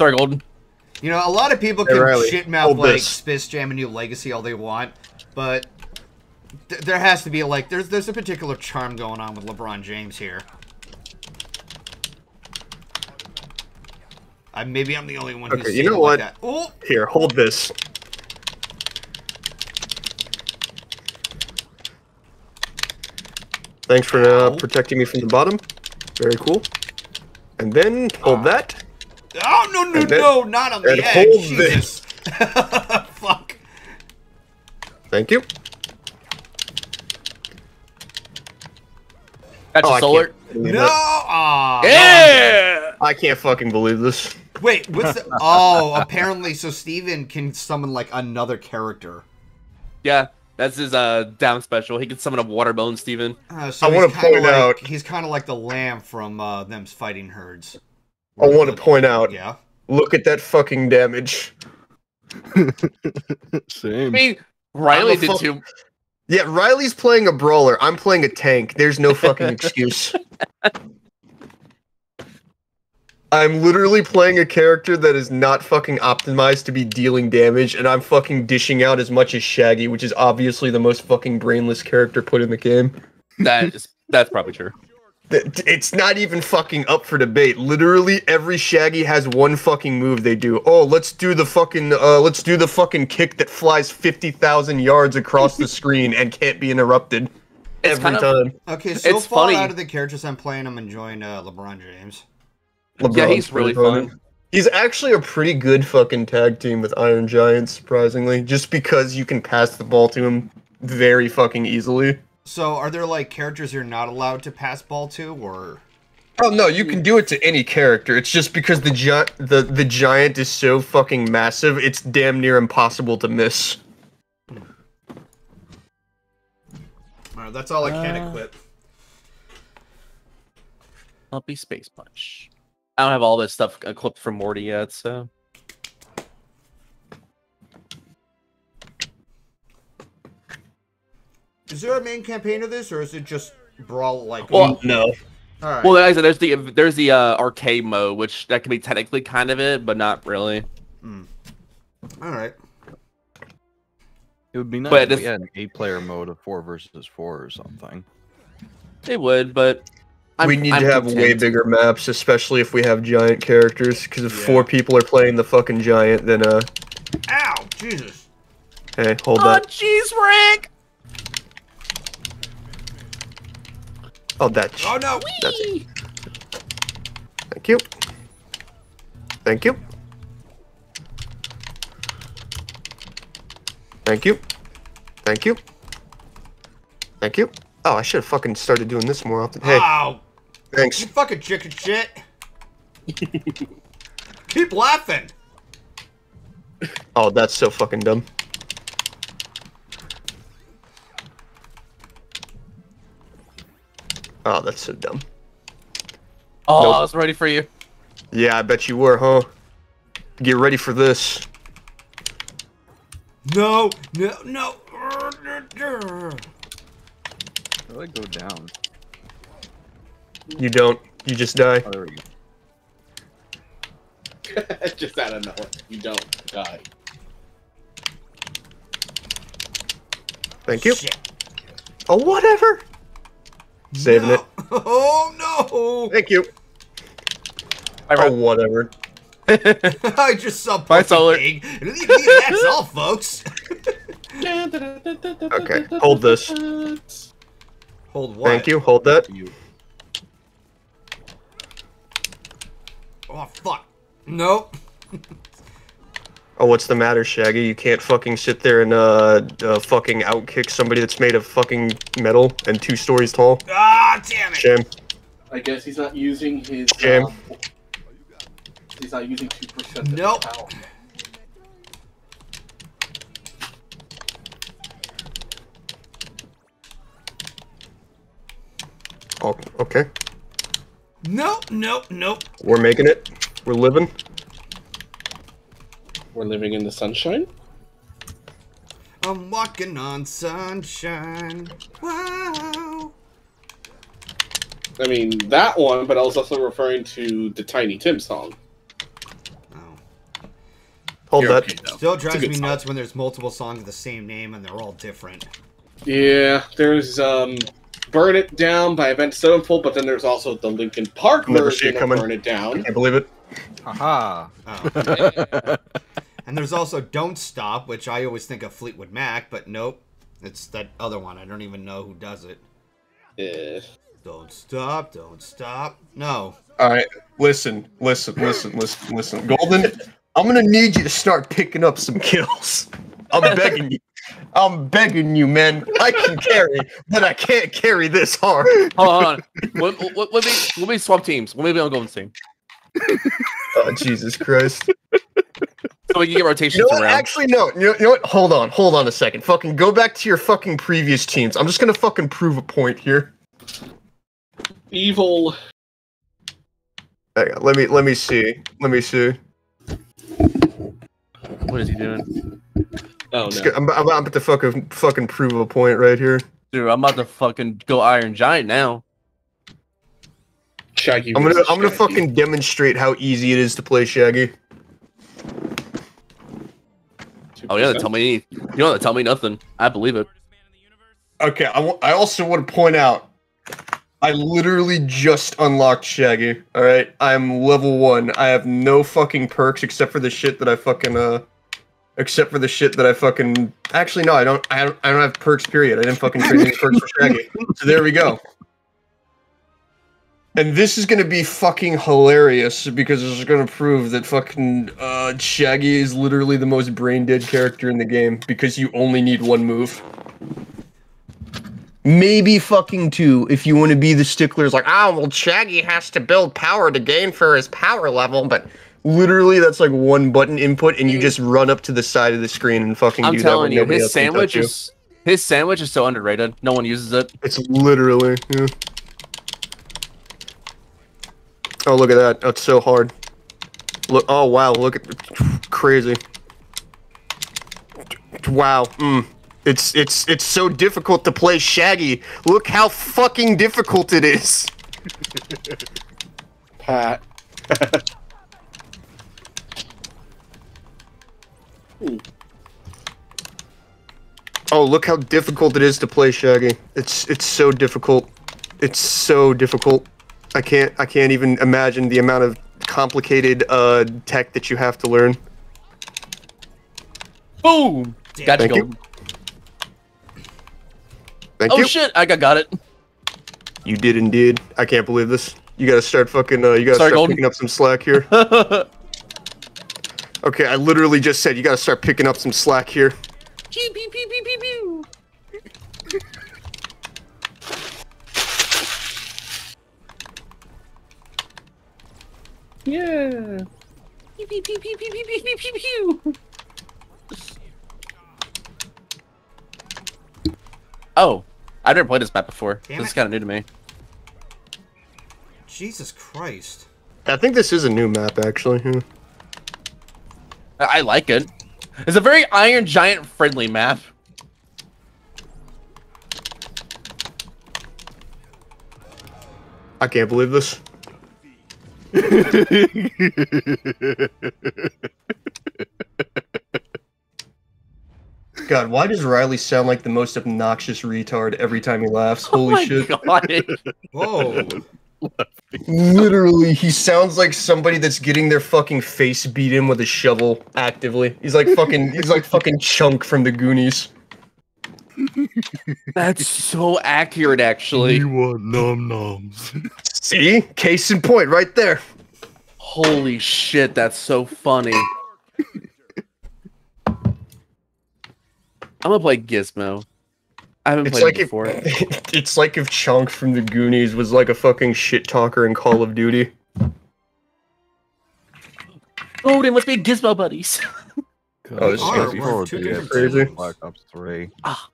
Sorry, Golden. You know, a lot of people Hey, can Riley, shitmouth hold like this. Space Jam and New Legacy all they want, but th- there has to be like there's there's a particular charm going on with LeBron James here. I, maybe I'm the only one who's Okay, you know it like what? Oh, Here, hold this. Thanks for uh, protecting me from the bottom. Very cool. And then hold Ah. that. Oh no no then- no, not on the and edge. hold Jesus. Fuck. Thank you. Got Oh, your I solar. can't believe No. that. Aw, Yeah. I can't fucking believe this. Wait, what's the, oh, apparently so Steven can summon like another character. Yeah, that's his uh down special. He can summon a watermelon, Steven. Uh, so I he's wanna kinda point like, out- he's kind of like the lamb from uh, Them's Fightin' Herds. I want to point out. Yeah. Look at that fucking damage. Same. I mean, Riley did fuck- too. Yeah, Riley's playing a brawler. I'm playing a tank. There's no fucking excuse. I'm literally playing a character that is not fucking optimized to be dealing damage, and I'm fucking dishing out as much as Shaggy, which is obviously the most fucking brainless character put in the game. That is that's probably true. Th- It's not even fucking up for debate. Literally every Shaggy has one fucking move they do. Oh, let's do the fucking uh let's do the fucking kick that flies 50,000 yards across the screen and can't be interrupted. It's every kind of- time. Okay, so It's far funny. out of the characters I'm playing, I'm enjoying uh, LeBron James. Yeah, LeBron's he's really pretty fun. He's actually a pretty good fucking tag team with Iron Giant, surprisingly, just because you can pass the ball to him very fucking easily. So, are there like characters you're not allowed to pass ball to, or Oh no, you can do it to any character. It's just because the giant the, the giant is so fucking massive, it's damn near impossible to miss. Alright, that's all I can Uh, equip. Lumpy Space Punch. I don't have all this stuff clipped from Morty yet, so Is there a main campaign of this, or is it just brawl like? Well, no. all right. well, like I said, there's the there's the uh, arcade mode, which that can be technically kind of it, but not really. all right. It would be nice But if this- we had an eight-player mode of four versus four or something. They would, but I'm, we need I'm to have way bigger maps, especially if we have giant characters. Because if Yeah. four people are playing the fucking giant, then uh, Ow, Jesus. hey, hold Oh, that. jeez, Rick! Oh, that. Oh no. That's it. Thank you. Thank you. Thank you. Thank you. Thank you. Oh, I should have fucking started doing this more often. Hey, Ow. thanks. You fucking chicken shit. Keep laughing. Oh, that's so fucking dumb. Oh, that's so dumb. Oh, Nope. I was ready for you. Yeah, I bet you were, huh? Get ready for this. No, no, no. How do I go down? You don't. You just die. Oh, there we go. Just out of nowhere. You don't die. Thank you. Shit. Oh, whatever. Saving No. it. Oh no! Thank you. Bye, Oh, Red. whatever. I just saw Bye, Solar. Pig. That's all, folks. Okay, hold this. Hold what? Thank you. Hold that. You. Oh fuck. Nope. Oh, what's the matter, Shaggy? You can't fucking sit there and uh, uh fucking outkick somebody that's made of fucking metal and two stories tall. Ah, damn it. Shame. I guess he's not using his. Jam. Um, he's not using two percent. Nope. Oh, okay. Nope, nope, nope. We're making it. We're living. We're living in the sunshine. I'm walking on sunshine. Wow. I mean that one, but I was also referring to the Tiny Tim song. Oh. Hold You're that. okay. Still drives me song. nuts when there's multiple songs of the same name and they're all different. Yeah, there's um, "Burn It Down" by Avenged Sevenfold, but then there's also the Linkin Park Never version of coming. "Burn It Down." I Can't believe it. Haha. Oh. and there's also Don't Stop, which I always think of Fleetwood Mac, but nope. It's that other one. I don't even know who does it. Yeah. Don't stop, don't stop. No. All right, listen, listen, listen, listen, listen. Golden, I'm gonna need you to start picking up some kills. I'm begging you. I'm begging you, man. I can carry, but I can't carry this hard. Hold on, hold on. Let, let, let me let me swap teams. Let me be on Golden team Oh, Jesus Christ. So we can get You know what? around. Actually, no. You know, you know what? Hold on. Hold on a second. Fucking go back to your fucking previous teams. I'm just gonna fucking prove a point here. Evil. Hang on, let me let me see. Let me see. What is he doing, Oh Just no. go- I'm, I'm about to fucking fucking prove a point right here. dude? I'm about to fucking go Iron Giant now. Shaggy. I'm gonna I'm gonna Shaggy. fucking demonstrate how easy it is to play Shaggy. Oh yeah, tell me. You don't tell me nothing. I believe it. Okay, I I also want to point out, I literally just unlocked Shaggy. All right, I'm level one. I have no fucking perks except for the shit that I fucking uh, except for the shit that I fucking. Actually, no, I don't. I don't. I don't have perks. Period. I didn't fucking trade any perks for Shaggy. So there we go. And this is gonna be fucking hilarious because this is gonna prove that fucking uh, Shaggy is literally the most brain dead character in the game because you only need one move. Maybe fucking two if you want to be the sticklers like, oh, well, Shaggy has to build power to gain for his power level, but literally that's like one button input and you just run up to the side of the screen and fucking I'm do telling that. you, his sandwich is his sandwich is so underrated. No one uses it. It's literally, yeah. Oh, look at that. That's so hard. Look, oh, wow. Look at, crazy. Wow. Mm. It's, it's, it's so difficult to play Shaggy. Look how fucking difficult it is. Pat. Oh, look how difficult it is to play Shaggy. It's, it's so difficult. It's so difficult. I can't, I can't even imagine the amount of complicated, uh, tech that you have to learn. Boom. Damn. Got you. Thank you. Thank Oh you. shit! I got got it. You did indeed. I can't believe this. You gotta start fucking. Uh, you gotta Sorry, start Golden. picking up some slack here. Okay, I literally just said you gotta start picking up some slack here pew, pew, pew. Yeah. Pew, pew, pew, pew, pew, pew, pew, pew, pew, pew. Oh, I've never played this map before. Damn this is kind of new to me. Jesus Christ. I think this is a new map actually. yeah. I, I like it. It's a very Iron Giant friendly map. I can't believe this. God, why does Riley sound like the most obnoxious retard every time he laughs? Oh Holy oh my shit. God. Whoa. Literally, he sounds like somebody that's getting their fucking face beat in with a shovel actively. He's like fucking he's like fucking chunk from the Goonies. That's so accurate, actually. You want num nums. See? Case in point right there. Holy shit, that's so funny. I'm gonna play Gizmo. I haven't It's played like it if before. it's like if Chunk from the Goonies was like a fucking shit talker in Call of Duty. Oh, let's be Gizmo buddies. Oh, this is gonna be forward two to different the crazy. Black Ops 3. Ah.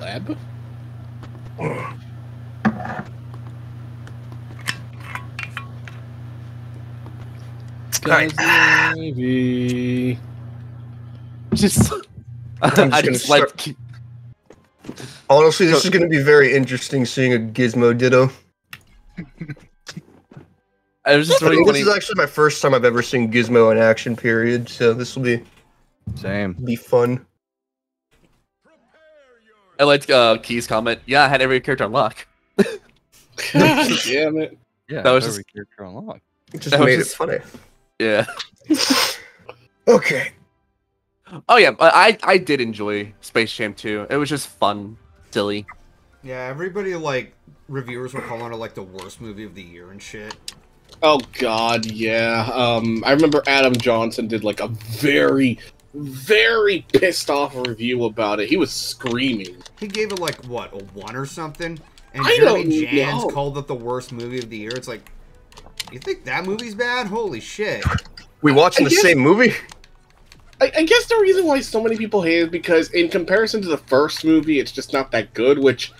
Lab. Alright. Maybe. just, I just gonna just start- like. Honestly, this is gonna be very interesting seeing a Gizmo Ditto. It was just I really think this is actually my first time I've ever seen Gizmo in action. Period. So this will be Same. be fun. I liked uh, Key's comment. Yeah, I had every character unlocked. yeah, man. Yeah, That was every just- character unlocked. It just That was made just- it funny. Yeah. Okay. Oh yeah, I I did enjoy Space Jam 2. It was just fun, silly. Yeah, everybody like reviewers were calling it like the worst movie of the year and shit. Oh God, yeah. Um, I remember Adam Johnson did like a very, very pissed off review about it. He was screaming. He gave it like what a one or something, and I Jeremy don't Jahns know. called it the worst movie of the year. It's like, you think that movie's bad? Holy shit! We watching I the guess- same movie? I, I guess the reason why so many people hate it is because in comparison to the first movie, it's just not that good. Which,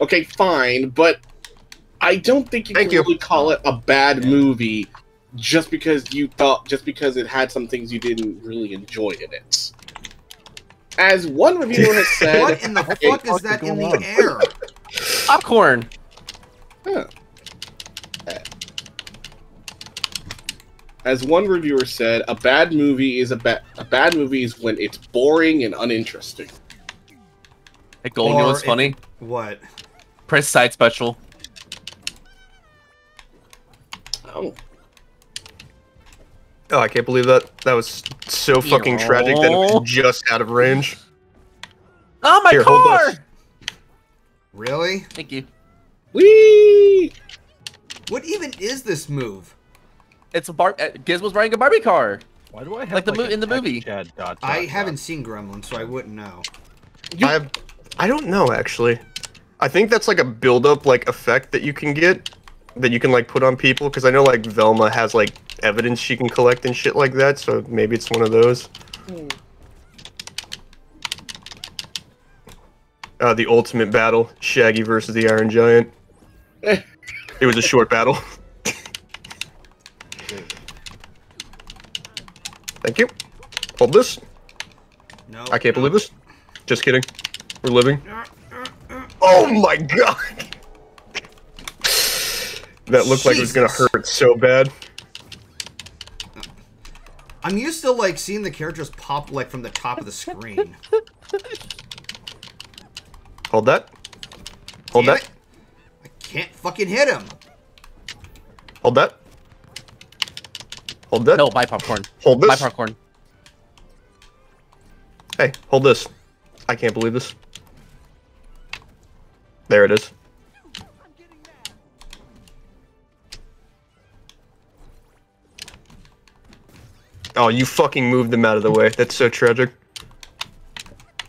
okay, fine, but I don't think you Thank can you. really call it a bad movie just because you thought just because it had some things you didn't really enjoy in it. As one reviewer has said, What in the Okay, fuck is that in the on? air? Popcorn. as one reviewer said, a bad movie is a bad a bad movie is when it's boring and uninteresting. Hey, Golden, you know what's funny? What? Press side special. Oh, I can't believe that. That was so fucking tragic that it was just out of range. Oh my Here, car! Really? Thank you. wee! What even is this move? It's a bar. Uh, Gizmo's riding a Barbie car. Why do I have Like the mo- a in the movie. chat dot, I dot, haven't seen Gremlin, so I wouldn't know. You- I have, I don't know actually. I think that's like a build-up like effect that you can get that you can like put on people because I know like Velma has like evidence she can collect and shit like that. So maybe it's one of those. Uh, the ultimate battle: Shaggy versus the Iron Giant. it was a short battle. Thank you. Hold this. No. I can't no. believe this. Just kidding. We're living. Oh my god! That looked like it was gonna hurt so bad. I'm used to like seeing the characters pop like from the top of the screen. Hold that. Hold Damn that. it. I can't fucking hit him. Hold that. Hold that. No, buy popcorn. Hold this. Buy this. popcorn. Hey, hold this. I can't believe this. There it is. Oh, you fucking moved them out of the way. That's so tragic.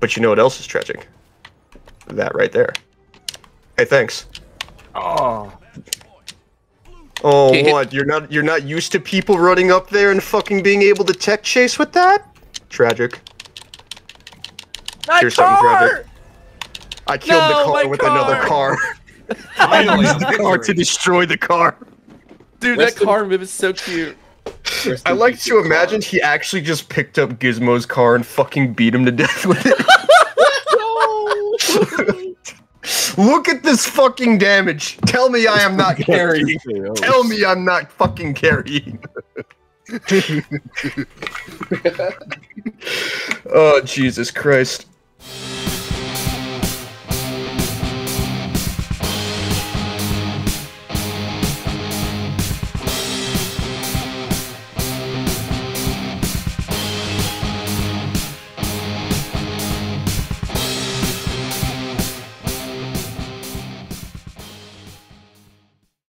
But you know what else is tragic? That right there. Hey, thanks. Oh, Oh, what? You're not you're not used to people running up there and fucking being able to tech chase with that? Tragic. My Here's something car! tragic. I killed No, the car with another car! car. Finally, a the car to destroy the car. Dude, Rest that car move is so cute. I like to imagine he actually just picked up Gizmo's car and fucking beat him to death with it. Look at this fucking damage. Tell me I am not carrying. Oh. Tell me I'm not fucking carrying. oh Jesus Christ.